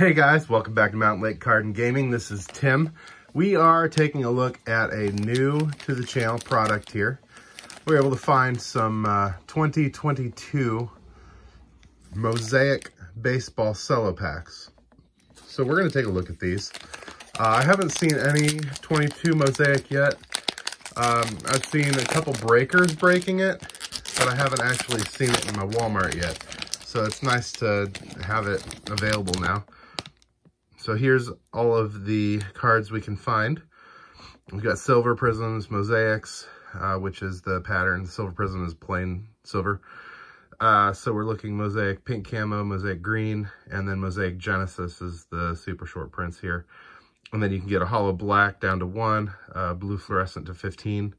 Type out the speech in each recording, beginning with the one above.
Hey guys, welcome back to Mountain Lake Card and Gaming. This is Tim. We are taking a look at a new to the channel product here. We are able to find some uh, 2022 Mosaic baseball cello packs. So we're going to take a look at these. Uh, I haven't seen any 22 Mosaic yet. Um, I've seen a couple breakers breaking it, but I haven't actually seen it in my Walmart yet. So it's nice to have it available now. So here's all of the cards we can find. We've got silver prisms, mosaics, uh, which is the pattern. Silver prism is plain silver. Uh, so we're looking mosaic pink camo, mosaic green, and then mosaic genesis is the super short prints here. And then you can get a hollow black down to one, uh, blue fluorescent to 15.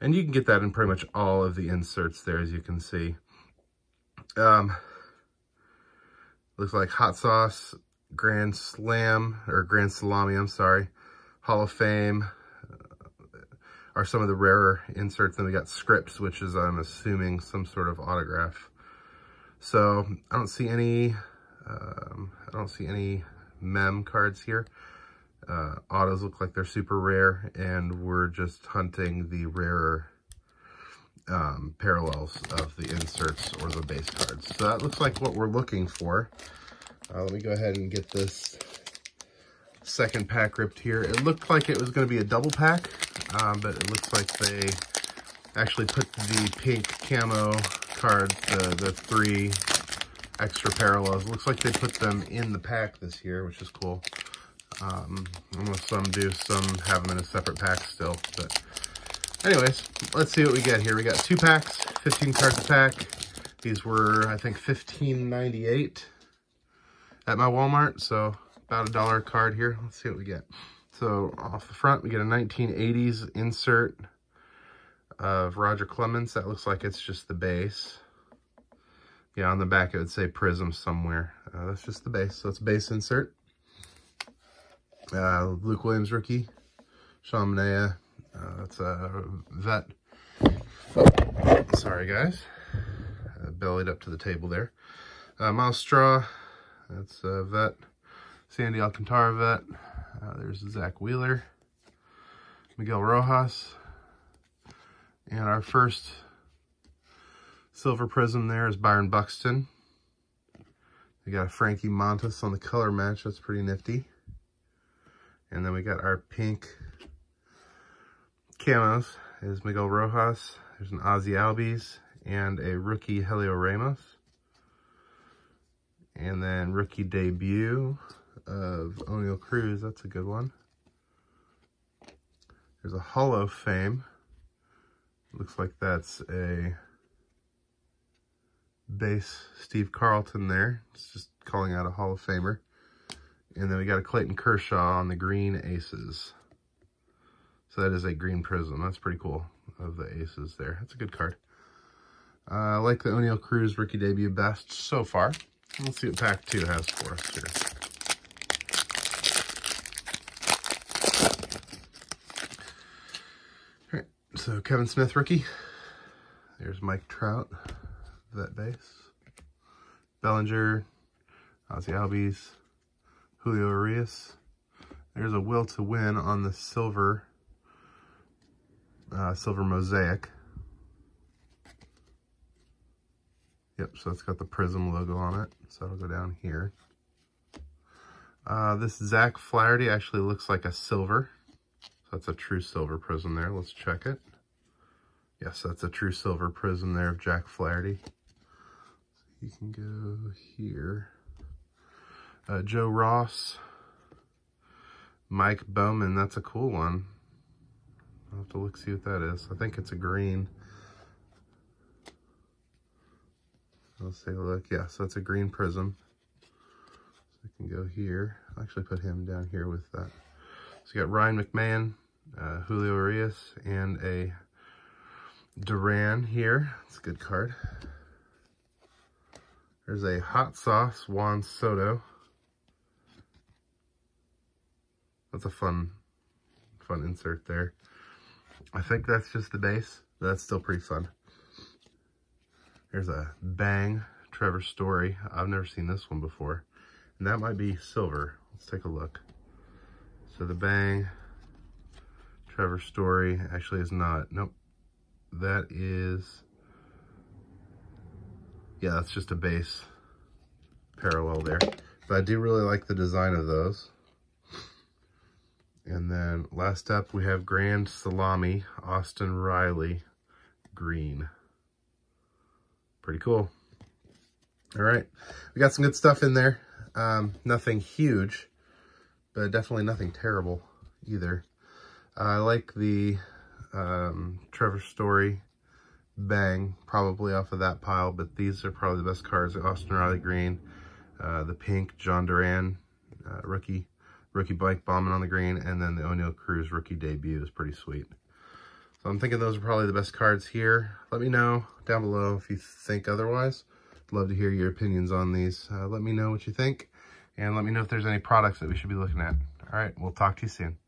And you can get that in pretty much all of the inserts there, as you can see. Um, looks like hot sauce, Grand Slam, or Grand Salami, I'm sorry, Hall of Fame uh, are some of the rarer inserts. Then we got scripts, which is, I'm assuming, some sort of autograph. So I don't see any, um, I don't see any mem cards here. Uh, autos look like they're super rare, and we're just hunting the rarer um, parallels of the inserts or the base cards. So that looks like what we're looking for. Uh, let me go ahead and get this second pack ripped here. It looked like it was going to be a double pack, um, but it looks like they actually put the pink camo cards, the, the three extra parallels. It looks like they put them in the pack this year, which is cool. Um, almost some do, some have them in a separate pack still. But anyways, let's see what we get here. We got two packs, 15 cards a pack. These were, I think, 15.98 at my Walmart. So about a dollar a card here. Let's see what we get. So off the front, we get a 1980s insert of Roger Clemens. That looks like it's just the base. Yeah, on the back it would say Prism somewhere. Uh, that's just the base. So it's base insert. Uh, Luke Williams rookie, Sean Manaea, uh, that's a vet. Sorry guys, uh, bellied up to the table there. Uh, Myles Straw, that's a vet. Sandy Alcantara vet. Uh, there's Zack Wheeler, Miguel Rojas, and our first silver prism there is Byron Buxton. We got a Frankie Montas on the color match. That's pretty nifty. And then we got our pink camos is Miguel Rojas. There's an Ozzie Albies and a rookie Heliot Ramos. And then rookie debut of Oneil Cruz. That's a good one. There's a Hall of Fame. Looks like that's a base Steve Carlton there. It's just calling out a Hall of Famer. And then we got a Clayton Kershaw on the green aces. So that is a green prism. That's pretty cool of the aces there. That's a good card. Uh, I like the Oneil Cruz rookie debut best so far. Let's see what pack two has for us here. All right, so Kevin Smith rookie. There's Mike Trout, vet base. Bellinger, Ozzie Albies, Julio Urias. There's a will to win on the silver, uh, silver mosaic. Yep, so it's got the Prism logo on it. So it'll go down here. Uh, this Zach Flaherty actually looks like a silver. So that's a true silver prism there. Let's check it. Yes, that's a true silver prism there of Jack Flaherty. You can go here. Uh, Joe Ross, Mike Baumann, that's a cool one. I'll have to look, see what that is. I think it's a green. Let's take a look. Yeah, so it's a green prism. So I can go here. I'll actually put him down here with that. So you got Ryan McMahon, uh, Julio Urias, and a Duran here. It's a good card. There's a Hot Sauce Juan Soto. That's a fun, fun insert there. I think that's just the base. That's still pretty fun. There's a Bang Trevor Story. I've never seen this one before. And that might be silver. Let's take a look. So the bang, Trevor Story actually is not. Nope. That is, yeah, that's just a base parallel there. But I do really like the design of those. And then last up, we have Grand Salami, Austin Riley, green. Pretty cool. All right, we got some good stuff in there. Um, nothing huge, but definitely nothing terrible either. Uh, I like the um, Trevor Story Bang, probably off of that pile, but these are probably the best cards. Austin Riley Green, uh, the pink Jarren Duran uh, rookie, rookie Mike Baumann on the green, and then the Oneil Cruz rookie debut is pretty sweet. So I'm thinking those are probably the best cards here. Let me know down below if you think otherwise. Love to hear your opinions on these. Uh, let me know what you think, and let me know if there's any products that we should be looking at. All right, we'll talk to you soon.